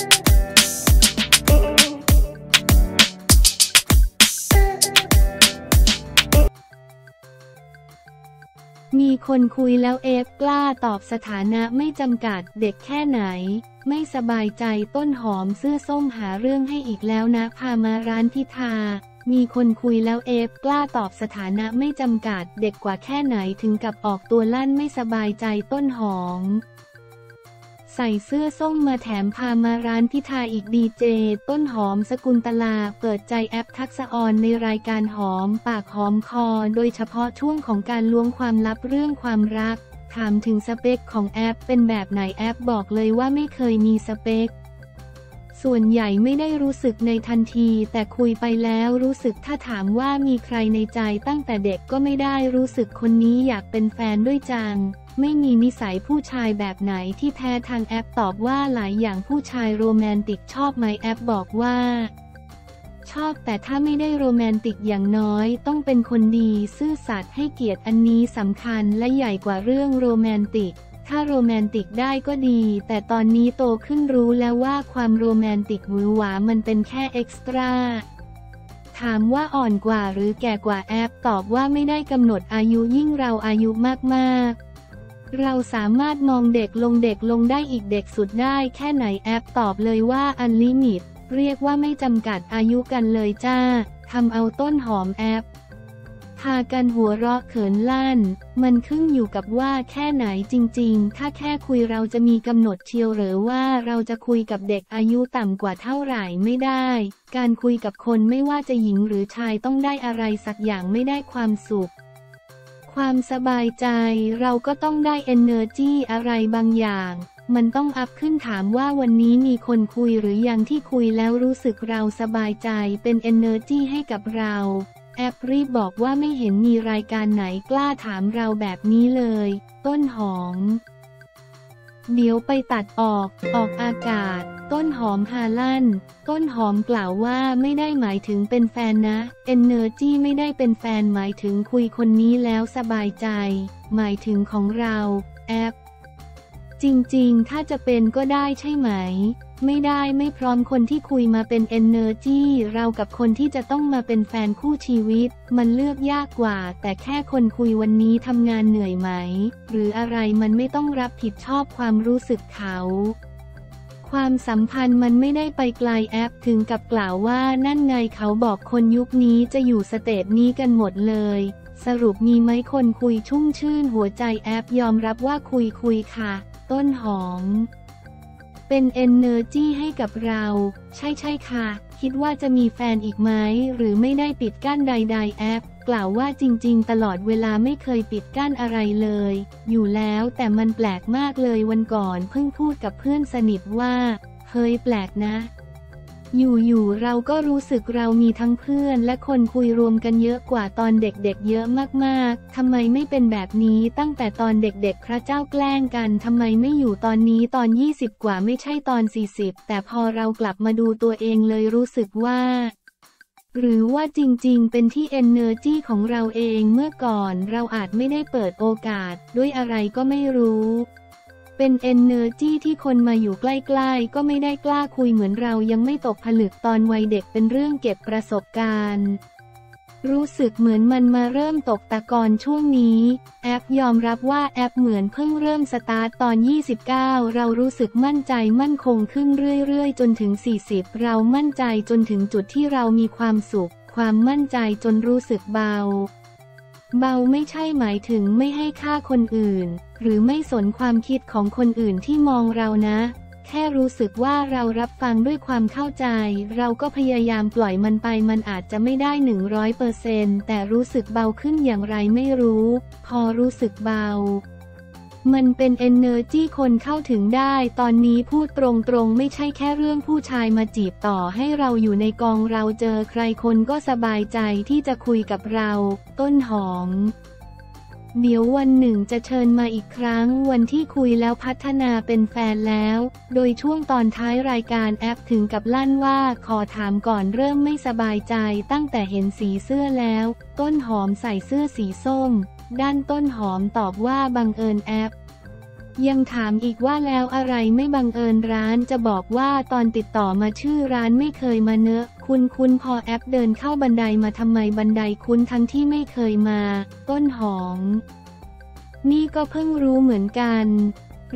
มีคนคุยแล้วเอฟกล้าตอบสถานะไม่จำกัดเด็กแค่ไหน ไม่สบายใจต้นหอมเสื้อส้มหาเรื่องให้อีกแล้วนะ พามาร้านพิธา มีคนคุยแล้วเอฟกล้าตอบสถานะไม่จำกัดเด็กกว่าแค่ไหนถึงกับออกตัวลั่นไม่สบายใจต้นหอม ใส่เสื้อส้มมาแถมพามาร้านพิธาอีกดีเจ ต้นหอมสกุลตลาเปิดใจแอปทักษะออนในรายการหอม ปากหอมคอ โดยเฉพาะช่วงของการล้วงความลับเรื่องความรัก ถามถึงสเปคของแอปเป็นแบบไหนแอปบอกเลยว่าไม่เคยมีสเปคส่วนใหญ่ไม่ได้รู้สึกในทันที แต่คุยไปแล้วรู้สึกถ้าถามว่ามีใครในใจตั้งแต่เด็กก็ไม่ได้รู้สึกคนนี้อยากเป็นแฟนด้วยจัง ไม่มีนิสัยผู้ชายแบบไหนที่แท้ทางแอปตอบว่าหลายอย่างผู้ชายโรแมนติกชอบไหมแอปบอกว่า ชอบแต่ถ้าไม่ได้โรแมนติกอย่างน้อยต้องเป็นคนดีซื่อสัตย์ให้เกียรติอันนี้สำคัญและใหญ่กว่าเรื่องโรแมนติกถ้าโรแมนติกได้ก็ดี แต่ตอนนี้โตขึ้นรู้แล้วว่าความโรแมนติกหวือหวามันเป็นแค่เอ็กซ์ตร้า ถามว่าอ่อนกว่าหรือแก่กว่าแอฟ ตอบว่าไม่ได้กำหนดอายุยิ่งเราอายุมากๆ เราสามารถมองเด็กลงเด็กลงได้อีกเด็กสุดได้แค่ไหนแอฟตอบเลยว่า unlimit เรียกว่าไม่จำกัดอายุกันเลยจ้าทำเอาต้นหอมแอฟพากันหัวเราะเขินลั่น มันขึ้นอยู่กับว่าแค่ไหนจริงๆ ถ้าแค่คุยเราจะมีกำหนดเชียวหรือว่าเราจะคุยกับเด็กอายุต่ำกว่าเท่าไหร่ไม่ได้ การคุยกับคนไม่ว่าจะหญิงหรือชายต้องได้อะไรสักอย่างไม่ได้ความสุข ความสบายใจเราก็ต้องได้ energy อะไรบางอย่าง มันต้องอัพขึ้นถามว่าวันนี้มีคนคุยหรือยังที่คุยแล้วรู้สึกเราสบายใจเป็น energy ให้กับเราแอปรีบบอกว่าไม่เห็นมีรายการไหนกล้าถามเราแบบนี้เลย ต้นหอม เดี๋ยวไปตัดออก ออกอากาศ ต้นหอมฮาลั่น ต้นหอมกล่าวว่าไม่ได้หมายถึงเป็นแฟนนะเอนเนอร์จี้ไม่ได้เป็นแฟนหมายถึงคุยคนนี้แล้วสบายใจ หมายถึงของเรา แอป จริงๆ ถ้าจะเป็นก็ได้ใช่ไหม ไม่ได้ไม่พร้อมคนที่คุยมาเป็น Energy เรากับคนที่จะต้องมาเป็นแฟนคู่ชีวิต มันเลือกยากกว่า แต่แค่คนคุยวันนี้ทำงานเหนื่อยไหม หรืออะไรมันไม่ต้องรับผิดชอบความรู้สึกเขาความสัมพันธ์มันไม่ได้ไปไกลแอปถึงกับกล่าวว่านั่นไงเขาบอกคนยุคนี้จะอยู่สเตจนี้กันหมดเลย สรุปมีไหมคนคุยชุ่มชื่นหัวใจแอปยอมรับว่าคุยคุยค่ะ ต้นหอม เป็น energy ให้กับเรา ใช่ใช่ค่ะ คิดว่าจะมีแฟนอีกไหม หรือไม่ได้ปิดกั้นใด ๆ แอป กล่าวว่าจริง ๆ ตลอดเวลาไม่เคยปิดกั้นอะไรเลย อยู่แล้วแต่มันแปลกมากเลยวันก่อนเพิ่งพูดกับเพื่อนสนิทว่า เคยแปลกนะ อยู่ๆเราก็รู้สึกเรามีทั้งเพื่อนและคนคุยรวมกันเยอะกว่าตอนเด็กๆเยอะมากๆ ทำไมไม่เป็นแบบนี้ตั้งแต่ตอนเด็กๆพระเจ้าแกล้งกันทำไมไม่อยู่ตอนนี้ตอน 20 กว่าไม่ใช่ตอน 40 แต่พอเรากลับมาดูตัวเองเลยรู้สึกว่าหรือว่าจริงๆ เป็นที่ energy ของเราเองเมื่อก่อนเราอาจไม่ได้เปิดโอกาสด้วยอะไรก็ไม่รู้ เป็น energy ที่คนมาอยู่ใกล้ๆ ก็ไม่ได้กล้าคุยเหมือนเรายังไม่ตกผลึกตอนวัยเด็กเป็นเรื่องเก็บประสบการณ์ รู้สึกเหมือนมันมาเริ่มตกตะกอนช่วงนี้ แอปยอมรับว่าแอปเหมือนเพิ่งเริ่มสตาร์ตตอน 29 เรารู้สึกมั่นใจมั่นคงขึ้นเรื่อยๆ จนถึง 40 เรามั่นใจจนถึงจุดที่เรามีความสุข ความมั่นใจจนรู้สึกเบา เบาไม่ใช่หมายถึงไม่ให้ค่าคนอื่น หรือไม่สนความคิดของคนอื่นที่มองเรานะ แค่รู้สึกว่าเรารับฟังด้วยความเข้าใจ เราก็พยายามปล่อยมันไปมันอาจจะไม่ได้หนึ่งร้อยเปอร์เซนแต่รู้สึกเบาขึ้นอย่างไรไม่รู้ พอรู้สึกเบา มันเป็นเอเนอร์จีคนเข้าถึงได้ ตอนนี้พูดตรงๆ ไม่ใช่แค่เรื่องผู้ชายมาจีบต่อให้เราอยู่ในกองเราเจอใครคนก็สบายใจที่จะคุยกับเรา ต้นหอม เดี๋ยววันหนึ่งจะเชิญมาอีกครั้ง วันที่คุยแล้วพัฒนาเป็นแฟนแล้ว โดยช่วงตอนท้ายรายการแอปถึงกับลั่นว่าขอถามก่อนเริ่มไม่สบายใจตั้งแต่เห็นสีเสื้อแล้ว ต้นหอมใส่เสื้อสีส้ม ด้านต้นหอมตอบว่าบังเอิญแอป ยังถามอีกว่าแล้วอะไรไม่บังเอิญร้านจะบอกว่าตอนติดต่อมาชื่อร้านไม่เคยมาเนอะ คุณคุณพอแอปเดินเข้าบันไดมาทำไมบันไดคุณทั้งที่ไม่เคยมา ต้นหอม นี่ก็เพิ่งรู้เหมือนกัน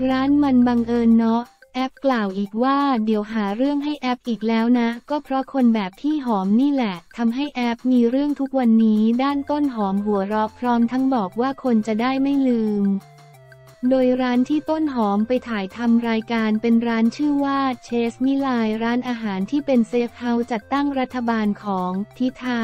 ร้านมันบังเอิญเนาะแอปกล่าวอีกว่าเดี๋ยวหาเรื่องให้แอปอีกแล้วนะ ก็เพราะคนแบบพี่หอมนี่แหละทำให้แอปมีเรื่องทุกวันนี้ด้านต้นหอมหัวเราะพร้อมทั้งบอกว่าคนจะได้ไม่ลืม โดยร้านที่ต้นหอมไปถ่ายทำรายการเป็นร้านชื่อว่า Chez Miline ร้านอาหารที่เป็น safe house จัดตั้งรัฐบาลของพิธา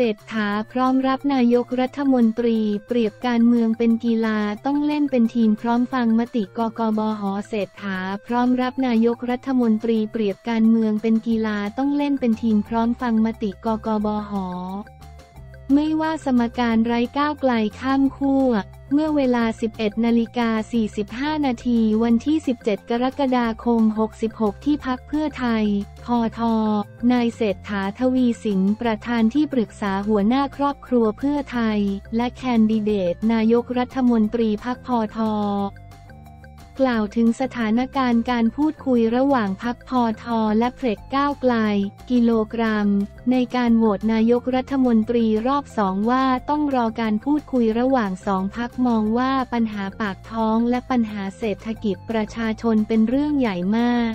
เศรษฐาพร้อมรับนายกรัฐมนตรี เปรียบการเมืองเป็นกีฬาต้องเล่นเป็นทีมพร้อมฟังมติกกบหเศรษฐาพร้อมรับนายกรัฐมนตรีเปรียบการเมืองเป็นกีฬาต้องเล่นเป็นทีมพร้อมฟังมติกกบหไม่ว่าสมการไร้ก้าวไกลข้ามขั้ว เมื่อเวลา 11 นาฬิกา 45 นาทีวันที่ 17 กรกฎาคม 66 ที่พักเพื่อไทย พอทนายเศรษฐาทวีสินประธานที่ปรึกษาหัวหน้าครอบครัวเพื่อไทย และแคนดิเดตนายกรัฐมนตรีพักพอท กล่าวถึงสถานการณ์การพูดคุยระหว่างพักพอทอและเพลกก้าวไกล กิโลกรัม ในการโหวตนายกรัฐมนตรีรอบสองว่าต้องรอการพูดคุยระหว่างสองพักมองว่าปัญหาปากท้องและปัญหาเศรษฐกิจประชาชนเป็นเรื่องใหญ่มาก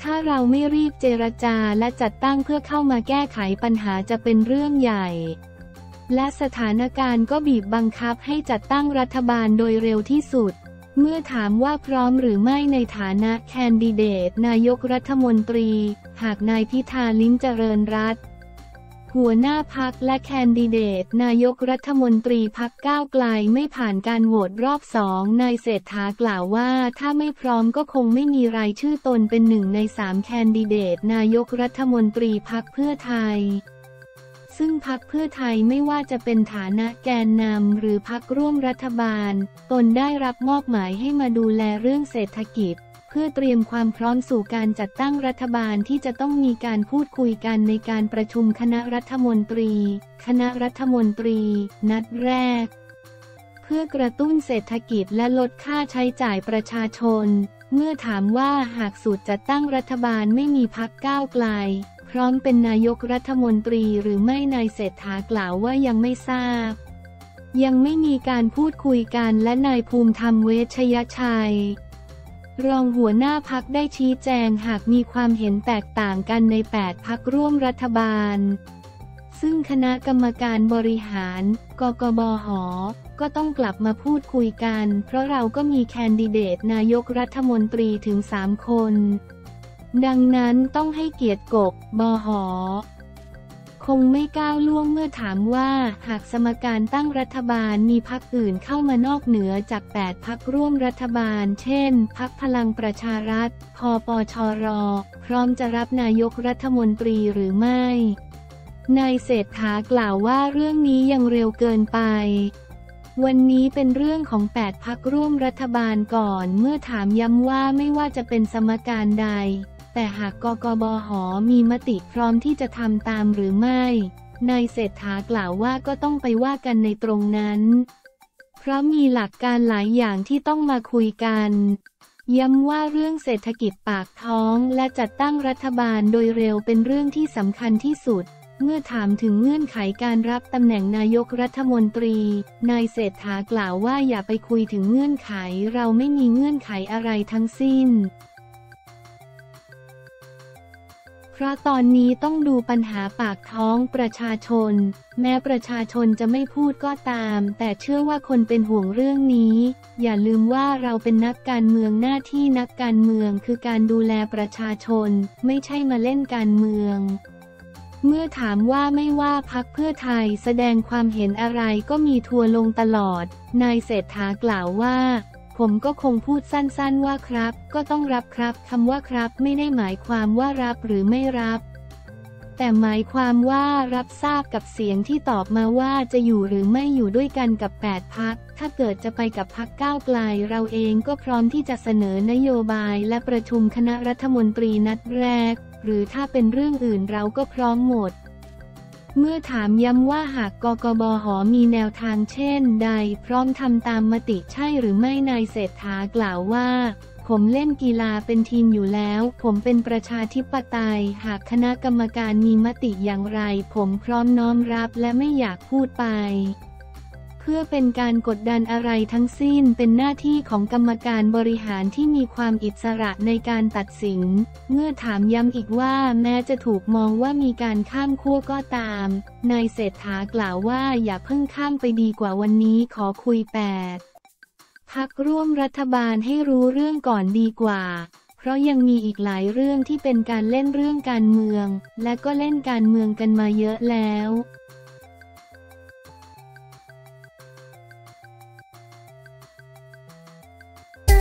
ถ้าเราไม่รีบเจรจาและจัดตั้งเพื่อเข้ามาแก้ไขปัญหาจะเป็นเรื่องใหญ่ และสถานการณ์ก็บีบบังคับให้จัดตั้งรัฐบาลโดยเร็วที่สุด เมื่อถามว่าพร้อมหรือไม่ในฐานะแคนดิเดต นายกรัฐมนตรี หากนายพิธาลิ้มเจริญรัตหัวหน้าพักและแคนดิเดต นายกรัฐมนตรีพักก้าวไกลไม่ผ่านการโหวตรอบสองนายเศรษฐากล่าวว่าถ้าไม่พร้อมก็คงไม่มีรายชื่อตนเป็นหนึ่งในสามแคนดิเดต นายกรัฐมนตรีพักเพื่อไทย ซึ่งพักเพื่อไทยไม่ว่าจะเป็นฐานะแกนนำหรือพักร่วมรัฐบาล ตนได้รับมอบหมายให้มาดูแลเรื่องเศรษฐกิจ เพื่อเตรียมความพร้อมสู่การจัดตั้งรัฐบาลที่จะต้องมีการพูดคุยกันในการประชุมคณะรัฐมนตรี คณะรัฐมนตรี นัดแรก เพื่อกระตุ้นเศรษฐกิจและลดค่าใช้จ่ายประชาชน เมื่อถามว่าหากสูตรจัดตั้งรัฐบาลไม่มีพักก้าวไกล พร้อมเป็นนายกรัฐมนตรีหรือไม่นายเศรษฐากล่าวว่ายังไม่ทราบ ยังไม่มีการพูดคุยกันและนายภูมิธรรมเวชยชัย รองหัวหน้าพักได้ชี้แจงหากมีความเห็นแตกต่างกันใน 8 พักร่วมรัฐบาล ซึ่งคณะกรรมการบริหาร กกบหก็ต้องกลับมาพูดคุยกัน เพราะเราก็มีแคนดิเดตนายกรัฐมนตรีถึง 3 คน ดังนั้นต้องให้เกียรติกบบหอ คงไม่ก้าวล่วงเมื่อถามว่าหากสมการตั้งรัฐบาลมีพักอื่นเข้ามานอกเหนือจาก 8พักร่วมรัฐบาล เช่นพักพลังประชารัฐพปชร พร้อมจะรับนายกรัฐมนตรีหรือไม่ นายเศรษฐากล่าวว่าเรื่องนี้ยังเร็วเกินไปวันนี้เป็นเรื่องของ 8 พักร่วมรัฐบาลก่อน เมื่อถามย้ำว่าไม่ว่าจะเป็นสมการใด แต่หากกกบหมีมติพร้อมที่จะทำตามหรือไม่ นายเศรษฐากล่าวว่าก็ต้องไปว่ากันในตรงนั้น เพราะมีหลักการหลายอย่างที่ต้องมาคุยกัน ย้ำว่าเรื่องเศรษฐกิจปากท้องและจัดตั้งรัฐบาลโดยเร็วเป็นเรื่องที่สำคัญที่สุดเมื่อถามถึงเงื่อนไขการรับตำแหน่งนายกรัฐมนตรี นายเศรษฐากล่าวว่าอย่าไปคุยถึงเงื่อนไข เราไม่มีเงื่อนไขอะไรทั้งสิ้น เพราะตอนนี้ต้องดูปัญหาปากท้องประชาชน แม้ประชาชนจะไม่พูดก็ตาม แต่เชื่อว่าคนเป็นห่วงเรื่องนี้ อย่าลืมว่าเราเป็นนักการเมืองหน้าที่นักการเมืองคือการดูแลประชาชน ไม่ใช่มาเล่นการเมืองเมื่อถามว่าไม่ว่าพักเพื่อไทยแสดงความเห็นอะไรก็มีทัวร์ลงตลอด นายเศรษฐากล่าวว่า ผมก็คงพูดสั้นๆว่าครับ ก็ต้องรับครับคำว่าครับไม่ได้หมายความว่ารับหรือไม่รับ แต่หมายความว่ารับทราบกับเสียงที่ตอบมาว่าจะอยู่หรือไม่อยู่ด้วยกันกับ 8พัก ถ้าเกิดจะไปกับพักก้าวไกลเราเองก็พร้อมที่จะเสนอนโยบายและประชุมคณะรัฐมนตรีนัดแรก หรือถ้าเป็นเรื่องอื่นเราก็พร้อมหมด เมื่อถามย้ำว่าหากกกบหมีแนวทางเช่น ใด พร้อมทำตามมติใช่หรือไม่นายเศรษฐากล่าวว่า ผมเล่นกีฬาเป็นทีมอยู่แล้ว ผมเป็นประชาธิปไตย หากคณะกรรมการมีมติอย่างไร ผมพร้อมน้อมรับและไม่อยากพูดไป พื่อเป็นการกดดันอะไรทั้งสิ้นเป็นหน้าที่ของกรรมการบริหารที่มีความอิสระในการตัดสิน เมื่อถามย้ำอีกว่าแม้จะถูกมองว่ามีการข้ามขั้วก็ตาม นายเศรษฐากล่าวว่าอย่าเพิ่งข้ามไปดีกว่าวันนี้ขอคุยแปดพักร่วมรัฐบาลให้รู้เรื่องก่อนดีกว่า เพราะยังมีอีกหลายเรื่องที่เป็นการเล่นเรื่องการเมือง และก็เล่นการเมืองกันมาเยอะแล้ว